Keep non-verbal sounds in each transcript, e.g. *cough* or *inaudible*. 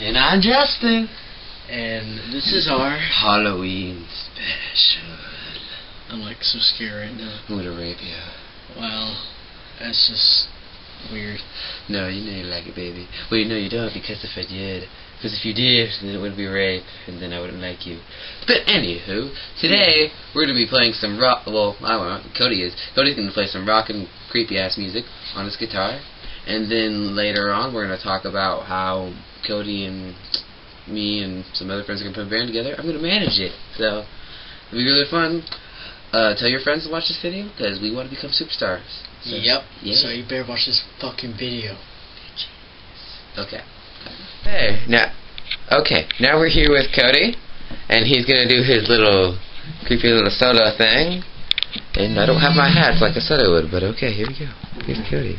I'm Justin. And this is our. Halloween special. I'm like so scared right now. I'm gonna rape you. Well, that's just weird. No, you know you like it, baby. Well, you know you don't, because if I did. Because if you did, then it would be rape, and then I wouldn't like you. But anywho, today we're gonna be playing some rock. Well, I won't. Cody is. Cody's gonna play some rock and creepy ass music on his guitar, and then later on we're gonna talk about how Cody and me and some other friends are gonna put a band together. I'm gonna manage it, so it'll be really fun. Uh, tell your friends to watch this video because we want to become superstars. So, yep. Yeah. So you better watch this fucking video. Okay. Hey, now, okay, now we're here with Cody, and he's gonna do his little creepy little solo thing. And I don't have my hat like I said I would, but okay, here we go. Here's Cody.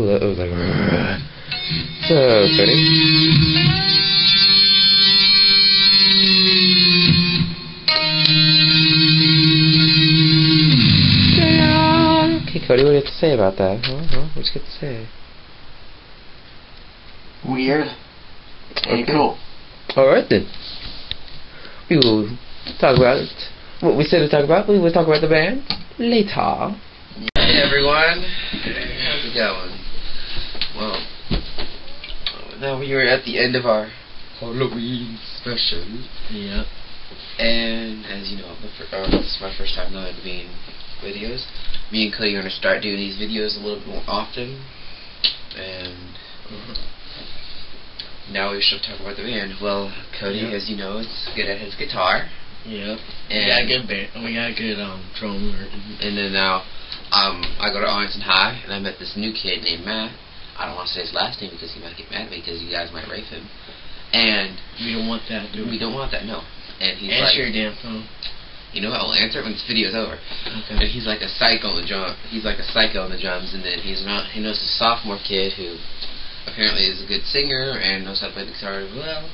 cool. That was like. So, Cody. Okay, Cody, what do you have to say about that? Huh? Huh? What you got to say? Weird. Okay. cool. Alright then. We will talk about it. What we said to talk about, we will talk about the band later. Hey everyone. How's it going? Well, now we are at the end of our Halloween special. Yeah. And as you know, uh, this is my first time doing being videos. Me and Cody are going to start doing these videos a little bit more often. And now we should talk about the band. Well, Cody, Yeah. as you know, is good at his guitar. Yep. We And- got a good band. We got a good um drummer. And then now, um, I go to Arlington High, and I met this new kid named Matt. I don't want to say his last name because he might get mad at me because you guys might rape him. And We don't want that, do we? we don't want that, no. And he's Answer like, your damn phone. you know what? I'll answer it when this video's over. And he's like a psycho on the drum. He's like a psycho on the drums, and then he's not. He knows a sophomore kid who apparently is a good singer and knows how to play the guitar as well.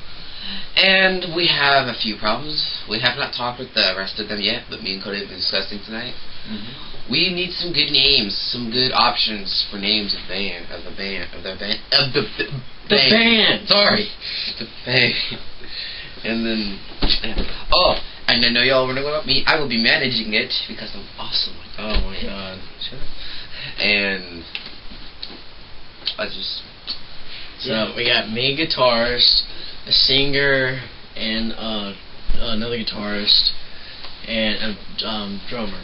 And we have a few problems. We have not talked with the rest of them yet, but me and Cody have been discussing tonight. Mm-hmm. We need some good names, some good options for names of band of the band of the band of the b- The band. Sorry, the band. And then, oh, and I know y'all wonder about me. I will be managing it because I'm awesome. Oh my god. Sure. And I just So we got me guitarist, a singer, and uh, another guitarist, and a um, drummer.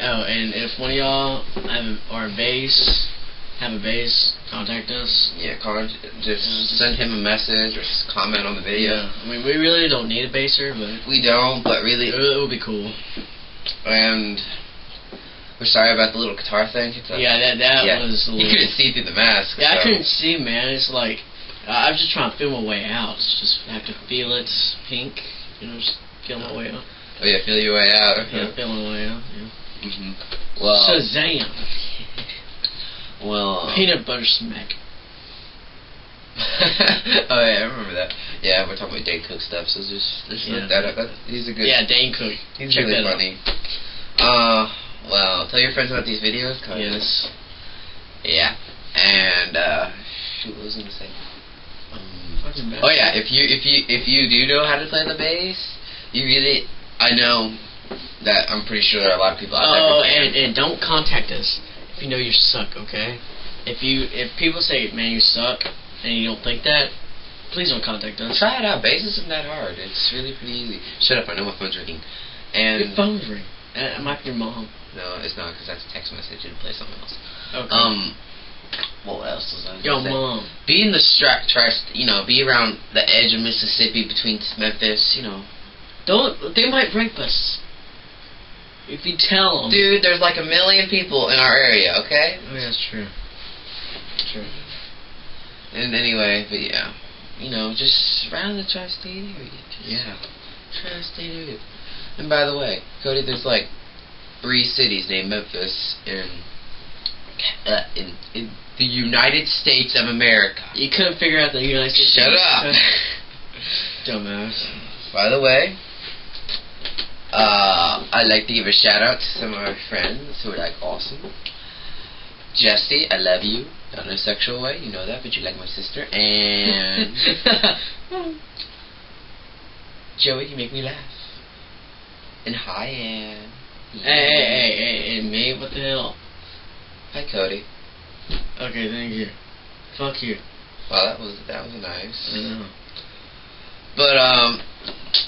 Oh, and if one of y'all have a, are a bass, have a bass, contact us. yeah, con- just send him a message or comment on the video. Yeah, I mean we really don't need a basser, but We don't, but really, it, would be cool. and we're sorry about the little guitar thing. It's Yeah, that that yeah. was a You couldn't see through the mask. Yeah, I couldn't see, man. It's like I I was just trying to feel my way out. It's just I have to feel it, pink. You know, just feel my way out. Oh yeah, feel your way out. Yeah, feel my way out. Yeah. Hmm Well, Shazam! well. Peanut butter smack. *laughs* oh yeah, I remember that. Yeah, we're talking about Dane Cook stuff, so just just Yeah. look that up. That, he's a good. Yeah, Dane Cook. he's check really that out. funny. Uh, well, tell your friends about these videos. 'cause- Yes. Yeah, and uh, shoot, what was I gonna say? Bad. Oh yeah, if you if you if you do know how to play the bass, you really I know that I'm pretty sure there are a lot of people out there. Oh, and, and don't contact us if you know you suck, okay? If you if people say, man, you suck, and you don't think that, please don't contact us. Try it out. Bass isn't that hard. It's really pretty easy. Shut up. I know my phone's ringing. And Your phone's ring. Uh, it might be your mom. no, it's not because that's a text message and play something else. Okay. Um, what else was I? Yo, say? mom. Be in the strat, try, you know, be around the edge of Mississippi between Memphis, you know. Don't. They might rape us. If you tell them. Dude, there's like a million people in our area, okay? Oh, yeah, that's true. True. And anyway, but yeah, you know, just around the tri-state area. Just Yeah. Tri-state area. And by the way, Cody, there's like three cities named Memphis in uh, in, in the United States of America. You couldn't figure out the United States. Shut up. *laughs* Dumbass. By the way, uh, I'd like to give a shout out to some of my friends who are like awesome. Jesse, I love you. Not in a sexual way, you know that, but you like my sister. And *laughs* Joey, you make me laugh. And hi, Ann. Hey, hey, hey, hey, hey, me? What the hell? Hi, Cody. Okay, thank you. Fuck you. Wow, that was that was nice. I know. But um,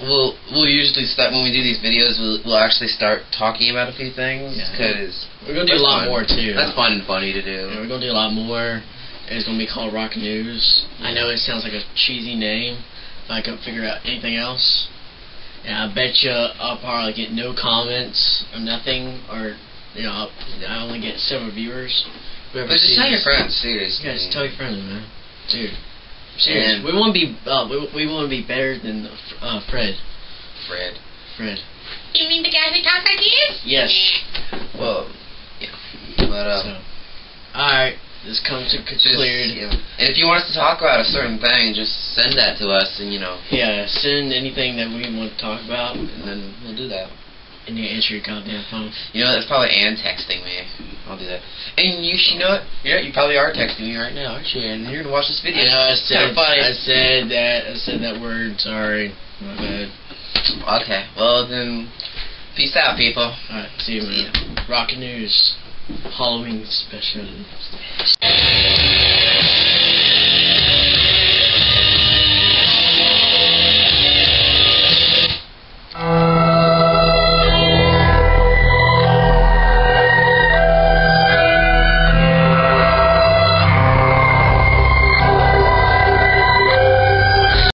we'll we'll usually start when we do these videos. We'll we'll actually start talking about a few things Yeah. because We're gonna do a lot more too. That's fun and funny to do. Yeah, we're gonna do a lot more. It's gonna be called Rock News. I know it sounds like a cheesy name, but I couldn't figure out anything else. And I bet you I'll probably get no comments or nothing, or you know, I'll, I only get several viewers. Whoever But just tell your friends, seriously. Yeah, just tell your friends, man. Dude, serious. And- we want to be, uh, we, we want to be better than uh, Fred. Fred. Fred. You mean the guy who talks like this? Yes. Well, yeah. But um, So, all right, this comes to just cleared. yeah. And if you want us to talk about a certain thing, just send that to us, and you know, Yeah, send anything that we want to talk about, and then we'll do that. And you answer your goddamn phone. You know, that's probably Ann texting me. I'll do that. And you, should know what? Yeah, you probably are texting me right now, aren't you? And you're gonna watch this video. I I said funny. I said that I said that word. Sorry, my bad. Okay, well then, peace out, people. All right, see you, man. Rocket News, Halloween special.